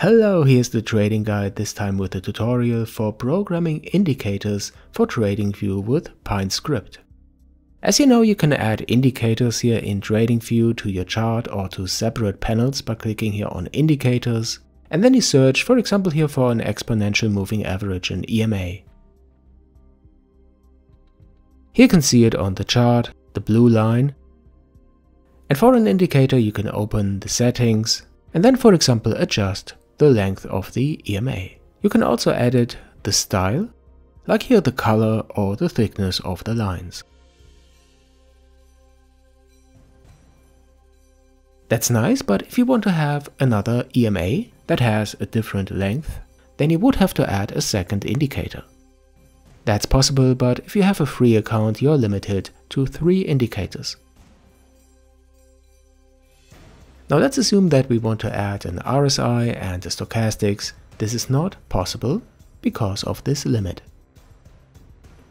Hello, here's the trading guide, this time with a tutorial for programming indicators for TradingView with PineScript. As you know, you can add indicators here in TradingView to your chart or to separate panels by clicking here on Indicators, and then you search, for example here for an exponential moving average, an EMA. Here you can see it on the chart, the blue line. And for an indicator you can open the settings and then for example adjust the length of the EMA. You can also edit the style, like here the color or the thickness of the lines. That's nice, but if you want to have another EMA that has a different length, then you would have to add a second indicator. That's possible, but if you have a free account, you're limited to three indicators. Now let's assume that we want to add an RSI and a stochastics. This is not possible because of this limit.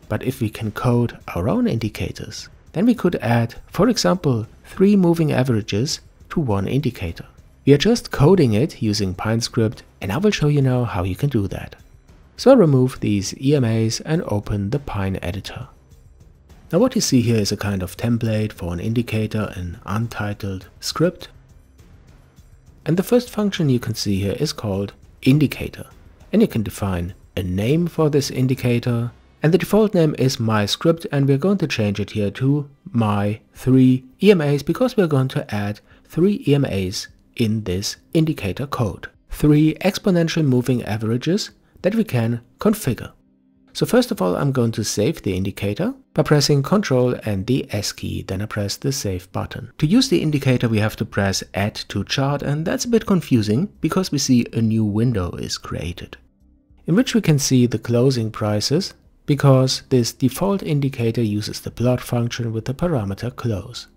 But if we can code our own indicators, then we could add, for example, three moving averages to one indicator. We are just coding it using PineScript and I will show you now how you can do that. So I remove these EMAs and open the Pine editor. Now what you see here is a kind of template for an indicator, an untitled script and the first function you can see here is called indicator. And you can define a name for this indicator. And the default name is my script and we're going to change it here to my 3 EMAs because we're going to add 3 EMAs in this indicator code. 3 exponential moving averages that we can configure. So first of all, I'm going to save the indicator by pressing Ctrl and the S key, then I press the Save button. To use the indicator, we have to press Add to Chart, and that's a bit confusing because we see a new window is created, in which we can see the closing prices because this default indicator uses the plot function with the parameter close.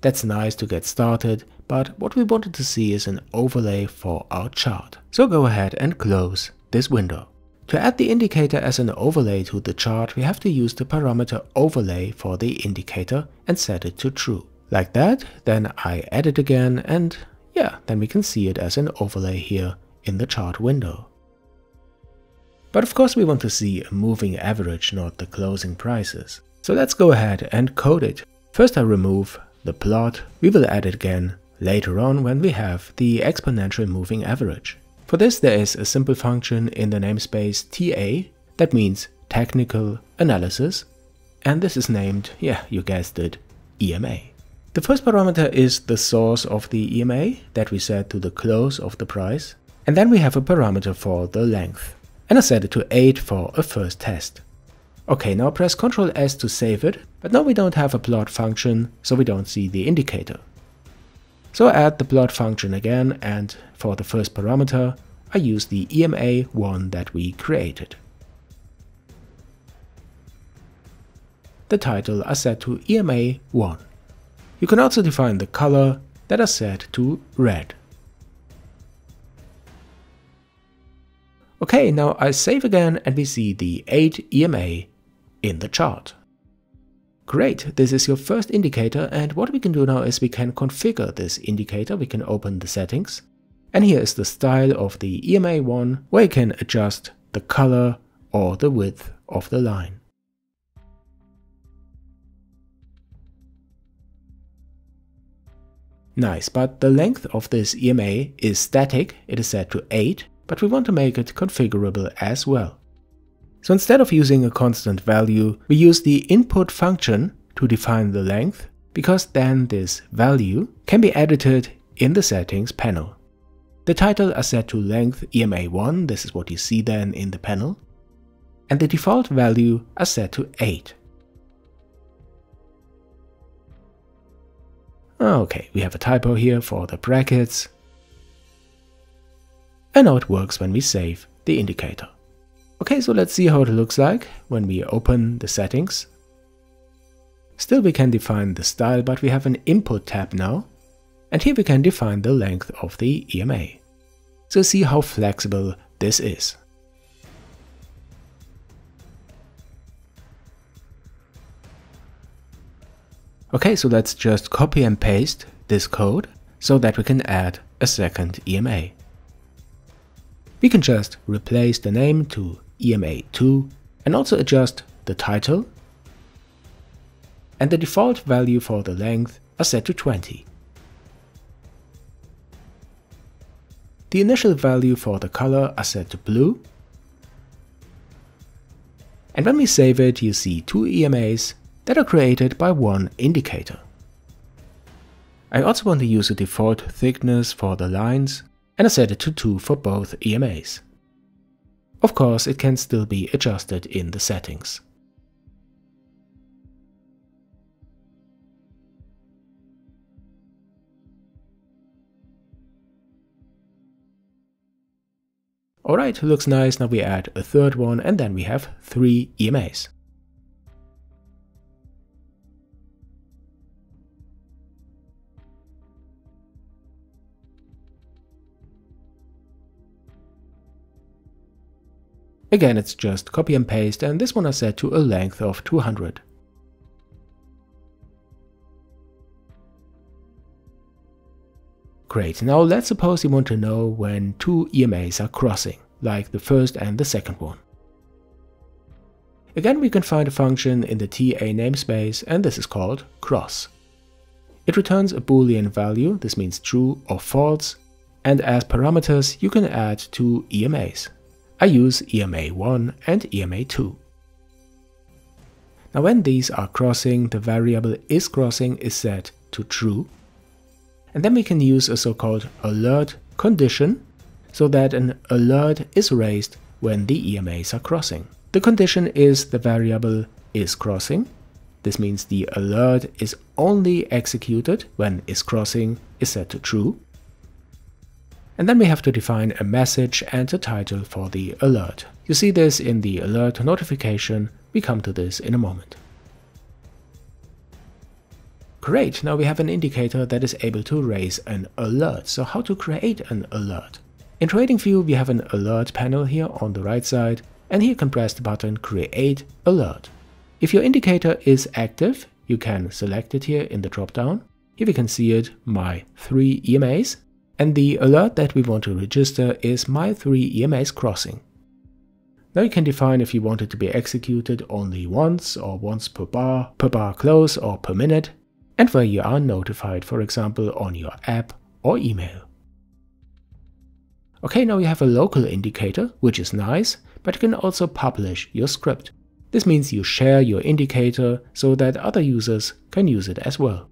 That's nice to get started, but what we wanted to see is an overlay for our chart. So go ahead and close this window. To add the indicator as an overlay to the chart, we have to use the parameter overlay for the indicator and set it to true. Like that, then I add it again and yeah, then we can see it as an overlay here in the chart window. But of course we want to see a moving average, not the closing prices. So let's go ahead and code it. First I remove the plot, we will add it again later on when we have the exponential moving average. For this there is a simple function in the namespace TA, that means technical analysis, and this is named, yeah, you guessed it, EMA. The first parameter is the source of the EMA that we set to the close of the price, and then we have a parameter for the length, and I set it to 8 for a first test. Okay, now press Ctrl S to save it, but now we don't have a plot function, so we don't see the indicator. So I add the plot function again and for the first parameter I use the EMA1 that we created. The title I set to EMA1. You can also define the color that I set to red. Okay, now I save again and we see the 8 EMA in the chart. Great, this is your first indicator and what we can do now is we can configure this indicator. We can open the settings and here is the style of the EMA1 where you can adjust the color or the width of the line. Nice, but the length of this EMA is static, it is set to 8, but we want to make it configurable as well. So instead of using a constant value, we use the input function to define the length, because then this value can be edited in the settings panel. The title is set to length EMA1, this is what you see then in the panel, and the default value is set to 8. Okay, we have a typo here for the brackets. And now it works when we save the indicator. Okay, so let's see how it looks like when we open the settings. Still we can define the style, but we have an input tab now. And here we can define the length of the EMA. So see how flexible this is. Okay, so let's just copy and paste this code so that we can add a second EMA. we can just replace the name to EMA2 and also adjust the title and the default value for the length are set to 20. The initial value for the color are set to blue. And when we save it, you see two EMAs that are created by one indicator. I also want to use a default thickness for the lines and I set it to 2 for both EMAs. Of course, it can still be adjusted in the settings. Alright, looks nice, now we add a third one and then we have three EMAs. Again, it's just copy and paste and this one is set to a length of 200. Great, now let's suppose you want to know when two EMAs are crossing, like the first and the second one. Again, we can find a function in the TA namespace and this is called cross. It returns a boolean value, this means true or false, and as parameters you can add two EMAs. I use EMA1 and EMA2. Now when these are crossing, the variable is crossing is set to true and then we can use a so-called alert condition so that an alert is raised when the EMAs are crossing. The condition is the variable is crossing. This means the alert is only executed when is crossing is set to true. And then we have to define a message and a title for the alert. You see this in the alert notification, we come to this in a moment. Great, now we have an indicator that is able to raise an alert. So how to create an alert? In TradingView we have an alert panel here on the right side and here you can press the button create alert. If your indicator is active, you can select it here in the drop-down. Here we can see it, my 3 EMAs, and the alert that we want to register is my 3 EMAs crossing. Now you can define if you want it to be executed only once or once per bar, per bar close or per minute, and where you are notified, for example, on your app or email. Okay, now you have a local indicator, which is nice, but you can also publish your script. This means you share your indicator so that other users can use it as well.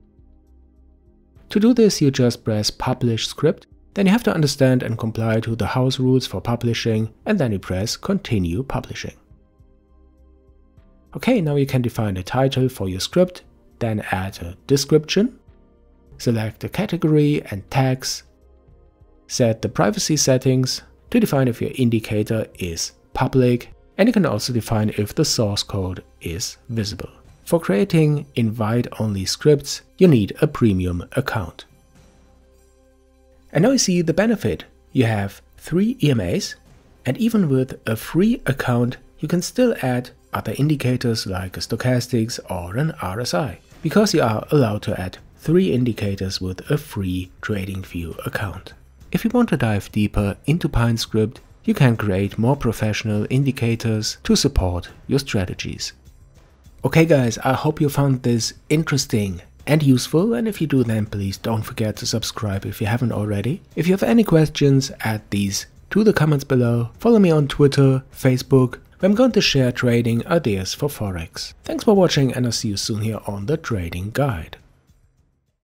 To do this, you just press Publish Script, then you have to understand and comply to the house rules for publishing, and then you press Continue Publishing. Okay, now you can define a title for your script then add a description, select a category and tags, set the privacy settings to define if your indicator is public, and you can also define if the source code is visible. For creating invite-only scripts, you need a premium account. And now you see the benefit. You have three EMAs, and even with a free account, you can still add other indicators like a stochastics or an RSI because you are allowed to add three indicators with a free TradingView account. If you want to dive deeper into PineScript, you can create more professional indicators to support your strategies. Okay guys, I hope you found this interesting and useful and if you do then please don't forget to subscribe if you haven't already. If you have any questions add these to the comments below, follow me on Twitter, Facebook I'm going to share trading ideas for Forex. Thanks for watching and I'll see you soon here on the Trading Guide.